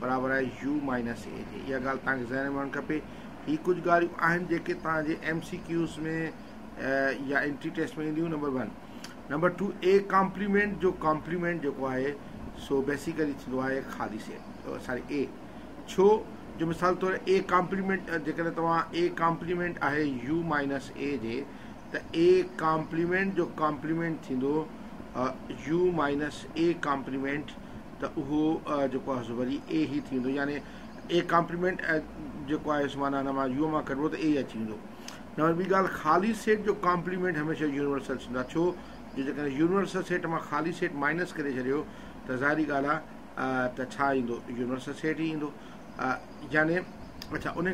बराबरि आहे U minus A जे। इहा ॻाल्हि तव्हांखे ज़हन में खपे। हीअ कुझु ॻाल्हियूं आहिनि जेके एम सी क्यूज़ में या एंट्री टेस्ट में ईंदियूं। Number one number two A complement जो कॉम्प्लीमेंट जेको आहे, सो बेसिकली थींदो ख़ाली सेट सॉरी ए छो? जो मिसाल तौर ए कॉम्प्लीमेंट जेकॾहिं तव्हां ए कॉम्प्लीमेंट आहे यू माइनस ए जे, त ए कॉम्प्लीमेंट जो कॉम्प्लीमेंट थींदो यू माइनस ए कॉम्प्लीमेंट त उहो जेको वरी ए ई थींदो यानी ए कॉम्प्लीमेंट जेको आहे माना हिन माँ यू माँ त ए अची वेंदो न ॿी ॻाल्हि ख़ाली सेट जो कॉम्प्लीमेंट हमेशह यूनिवर्सल छो जो जेकॾहिं यूनिवर्सल सेट माँ ख़ाली सेट माइनस करे छॾियो त ज़ाहिरी ॻाल्हि यूनिवर्सल सेट ई ईंदो यानी अच्छा उन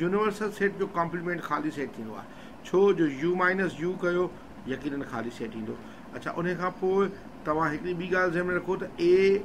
यूनिवर्सल सेट जो कॉम्प्लीमेंट ख़ाली सेट थींदो छो जो यू माइनस यू कयो यकीन ख़ाली सेट ईंदो अच्छा उन खां पोइ तव्हां हिकिड़ी रखो त ए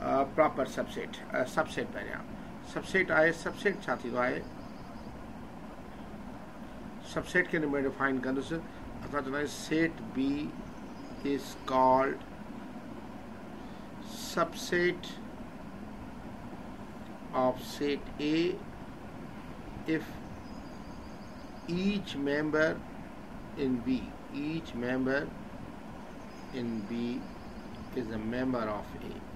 प्रॉपर सबसेट सबसेट पहिरियाँ सबसेट आहे सबसेट छा थींदो आहे सबसेट खे माँ डिफाइन कंदुसि असां चवंदा आहियूं set B is called subset of set A if each member in B, each member in B is a member of A.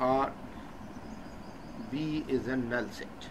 or B is a null set.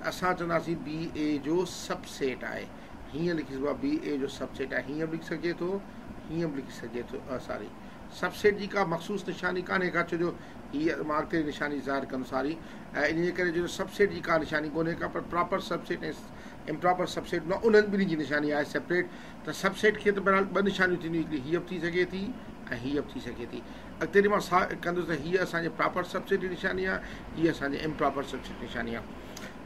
असां चवंदासीं बी ए जो सब set आहे हीअं लिखी सघिबो B A जो सब सेट आहे हीअं बि लिखी सघिजे थो, हीअं बि लिखी सघिजे थो सॉरी। सब सेट जी का मख़सूस निशानी कान्हे, का छो जो हीअ माँ निशानी ज़ाहिर कंदो सारी। इन करे जो सब सेट जी का निशानी का पर प्रॉपर सब सेट ऐं इम्प्रॉपर सब सेट न, उन्हनि ॿिन्ही जी निशानी आहे सेपरेट। त सब सेट खे त बहरहाल ॿ निशानियूं थींदियूं, हिकिड़ी हीअ बि थी सघे थी ऐं बि थी सघे थी। अॻिते माँ सा कंदुसि त हीअ असांजे प्रॉपर सब जी निशानी आहे, हीअ असांजे इम्प्रॉपर सब सेट निशानी आहे।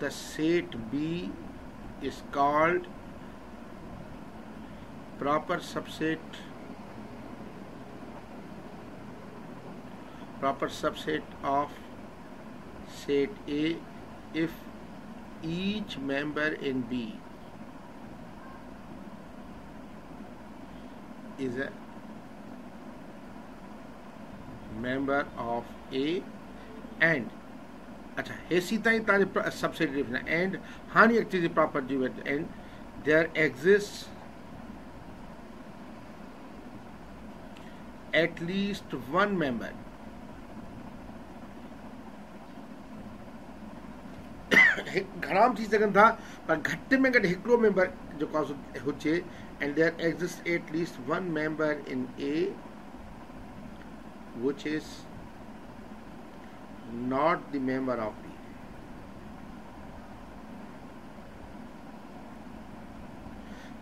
the set B is called proper subset proper subset of set A if each member in B is a member of A and अच्छा हेसी ताईं तव्हांजे सबसिडी एंड हाणे अचे थी property with and there exist at least one member घणा थी सघनि था, पर घटि में घटि हिकिड़ो मेंबर जेको आहे हुजे and there exist at least one member in A which is not the member of B.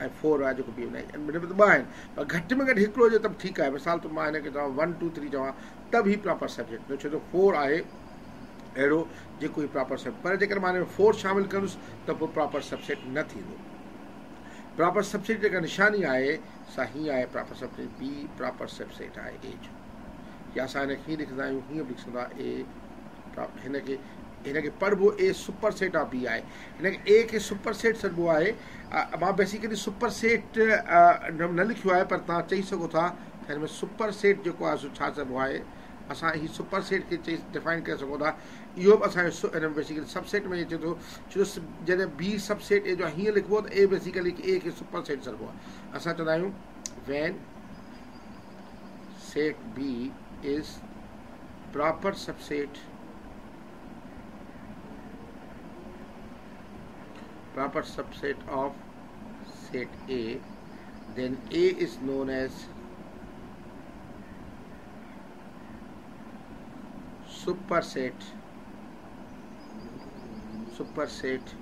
ऐं फोर आहे जेको बीए में न आहे ॿ आहिनि पर घटि में घटि हिकिड़ो हुजे त बि ठीकु आहे मिसाल त माँ हिनखे चवां वन टू थ्री चवां त बि प्रॉपर सब्जेक्ट छो त फोर आहे अहिड़ो जेको ही प्रॉपर सब पर जेकर माँ हिन में फोर शामिलु कंदुसि त पोइ प्रॉपर सबसेट न थींदो प्रॉपर सबसेट जेका निशानी आहे सा हीअं आहे proper subset B proper subset आहे ए जो या असां हिनखे हीअं लिखंदा आहियूं हीअं बि लिखी सघंदा ए हिनखे हिनखे पढ़िबो A super set of B आहे हिनखे ए खे सुपर सेट सॾिबो आहे माँ बेसिकली सुपर सेट न लिखियो आहे पर तव्हां चई सघो था त में सुपर सेट जेको आहे सो चइबो आहे असां हीअ सुपर सेट चई डिफाइन करे सघूं था। इहो बि असांजो में बेसिकली सबसेट में अचे थो छो जॾहिं बी सबसेट ए जो हीअं लिखिबो, त ए बेसिकली ए खे सुपर सेट सॾिबो आहे असां आहियूं when set B is proper subset proper subset of set A then A is known as superset superset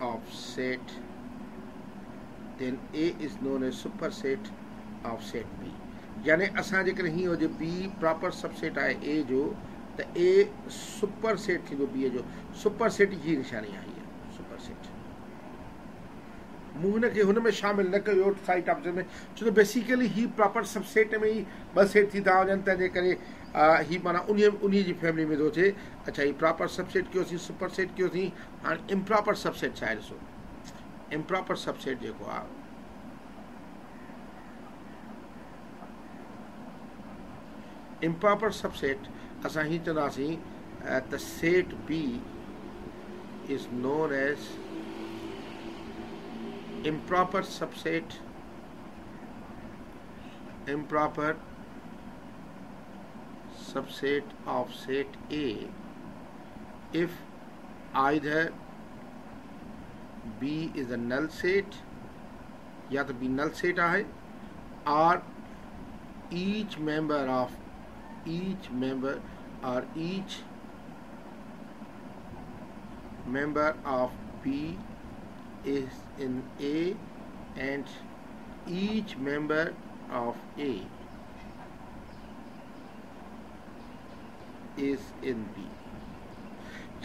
of set then A is known as superset of set B यानी असां जेकर हीअं हुजे B proper subset आहे A जो त A super set थींदो B जो सुपर सेट जी निशानी आहे सुपर सेट मूं हुनखे हुन में शामिलु न कयो साइट ऑप्शन में। छो त बेसिकली ही प्रॉपर सबसेट में ई ॿ सेट थी था वञनि, तंहिंजे करे ही माना उन उन जी फैमिली में थो थिए अच्छा ही प्रॉपर सबसेट कयोसीं सुपर सेट कयोसीं हाणे इम्प्रॉपर सबसेट छा आहे इम्प्रॉपर सबसेट जेको आहे इम्प्रॉपर सबसेट असां हीअं चवंदासीं त set B is known as improper subset improper subset of set A if either B is a null set या तो B null set आहे or each member of each member or each member of B is in A and each member of A is in B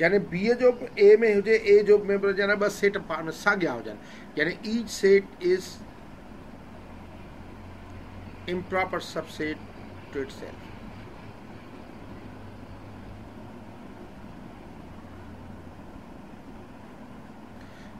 यानी B जो A में हुजे ए जो member हुजनि ॿ सेट पाण में साॻिया हुजनि यानी each set is improper subset to itself.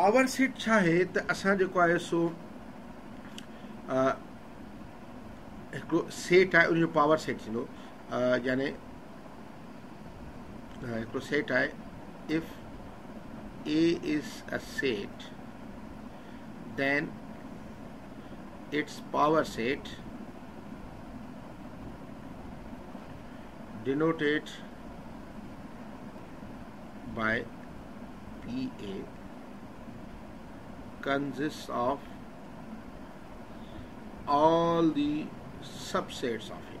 Power set छा आहे त असां सो सेट आहे उनजो पावर सेट थींदो। यानी हिकिड़ो सेट आहे if A is a set, then its power set denoted by PA consists of all the subsets of it.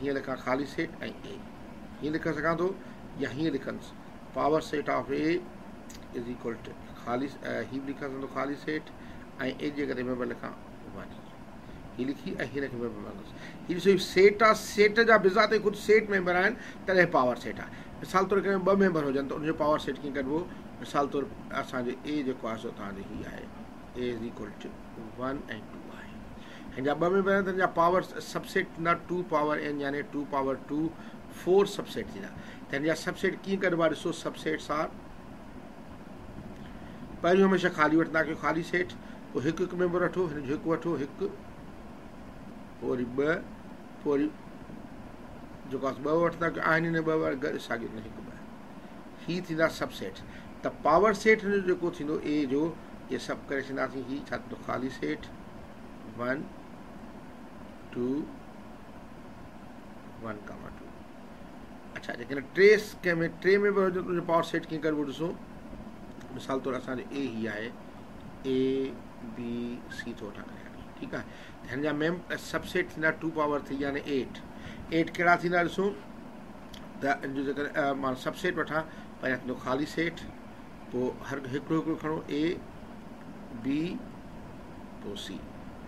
हीअं लिखां ख़ाली सेट ऐं ए हीअं लिखी सघां थो, या हीअं लिखंदुसि power set of A is equal to ख़ाली हीअ बि लिखी सघंदो ख़ाली सेट ए जे करे मेंबर लिखां वन हीअ लिखी ऐं लिखी लिखंदुसि हीअ ॾिसो सेट आहे सेट जा बिज़ाते ख़ुदि सेट मेंबर आहिनि, तॾहिं पावर सेट आहे मिसाल तौरु करे ॿ मेंबर हुजनि, त उनजो पावर सेट कीअं कढिबो? मिसाल तौरु असांजो ए जेको आहे सो A is equal to one ऐं टू हिन जा मेंबर आहिनि त पावर सबसेट थींदा टू पावर एन यानी two power two four subset थींदा त हिन सबसेट कीअं कढिबा ॾिसो सबसेट्स आर पहिरियों हमेशह ख़ाली वठंदा कयो ख़ाली सेट पोइ हिकु हिकु मेंबर वठो हिन जो हिकु वरी ॿ पोइ वरी जेको आहे ॿ सबसेट त पावर सेट जो ए जो इहे सभु करे छॾींदासीं थींदो ख़ाली set one two one comma two अच्छा जेकॾहिं टे कंहिं में टे में त उनजो पावर सेट कीअं करिबो ॾिसो मिसाल तौरु असांजो ए हीअ आहे ए बी सी तो वठां करे ठीकु आहे त हिन जा मेम सबसेट थींदा टू पावर थी, यानी एट एट कहिड़ा थींदा ॾिसो त जो जेकर माँ सबसेट वठां पहिरियाँ थींदो ख़ाली सेट पोइ हर हिकिड़ो हिकिड़ो खणो ए बी पोइ सी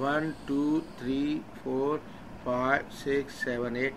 One two three four five six seven eight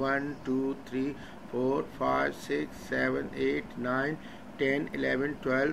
one two three four five six seven eight nine ten eleven twelve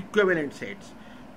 equivalent sets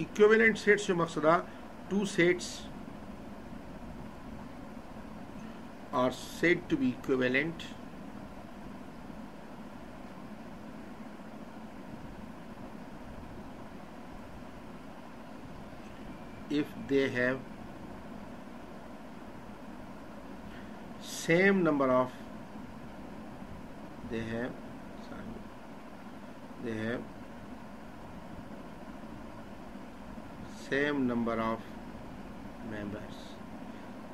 equivalent sets से मकसद two sets are said to be equivalent if they have same number of they have they have same number of members.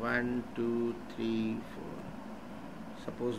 one two three four suppose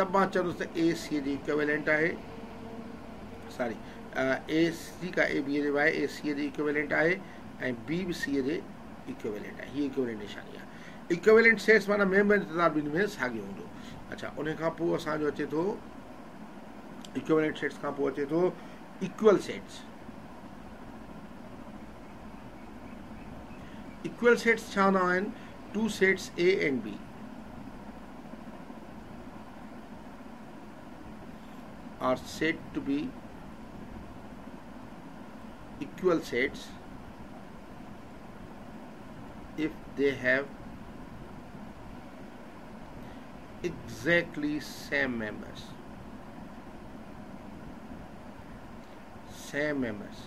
त माँ चवंदुसि त ए C जी equivalent आहे sorry A C का A B जे वाए A C जी equivalent आहे ऐं बी बि सी जे इक्वेलेंट आहे हीअ इक्वेलेंट निशानी आहे इक्वेलेंट सेट्स माना तदाद ॿिनि में साॻियो हूंदो अच्छा उन खां पोइ असांजो अचे थो इक्वेलेंट सेट्स खां पोइ अचे थो इक्वल सेट्स इक्वल सेट्स छा two sets A and B are said to be equal sets if they have exactly same members same members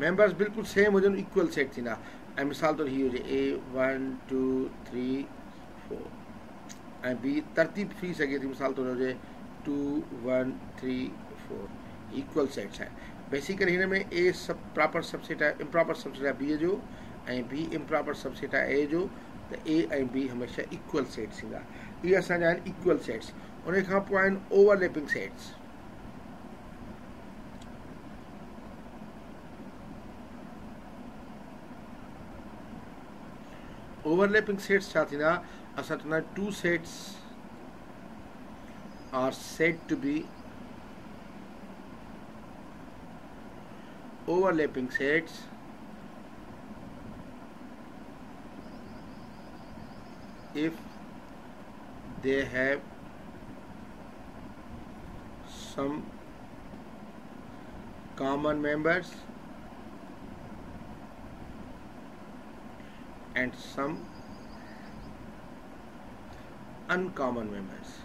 members बिल्कुल सेम हुजनि इक्वल सेट थींदा ऐं मिसाल तौरु हीअ हुजे A one two three four ऐं बी तरतीब थी सघे थी मिसाल तौरु हुजे two one three four equal sets आहिनि बेसिकली हिन में ए सब प्रॉपर सबसेट आहे इम्प्रॉपर सबसेट आहे बी जो ऐं बी इम्प्रॉपर सबसेट आहे ए जो, त ए बी हमेशह इक्वल सेट्स थींदा इहे इक्वल सेट्स उन ओवरलेपिंग सेट्स ओवरलेपिंग सेट्स असां two sets are said to be overlapping sets if they have some common members and some uncommon members.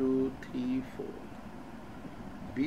two three four B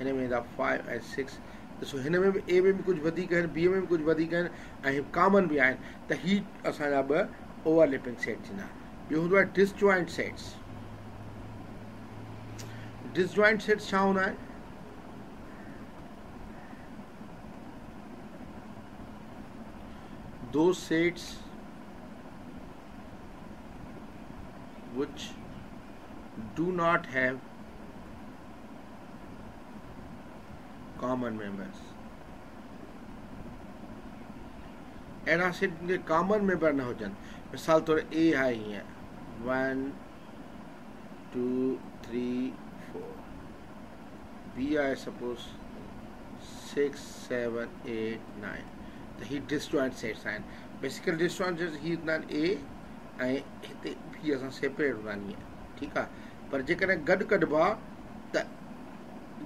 हिन में ईंदा five ऐं six ॾिसो, हिन में बि ए में बि कुझु वधीक आहिनि बी में बि कुझु वधीक आहिनि, ऐं कॉमन बि आहिनि, त ही असांजा ॿ ओवरलिपिंग सेट थींदा ॿियो हूंदो आहे डिसजॉइंट सेट्स डिसजॉइंट सेट्स छा हूंदा आहिनि? those sets which do not have common members. अहिड़ा सेट जे कॉमन मेंबर न हुजनि मिसाल तौरु ए आहे हीअं one two three four B आहे suppose six seven eight nine त हीअ डिस्जॉइंट सेट्स आहिनि बेसिकली डिस्जॉइंट सेट्स हीअ हूंदा ए ऐं हिते बी असां सेपरेट हूंदा आहिनि ईअं ठीकु आहे पर जेकॾहिं गॾु कढिबो आहे त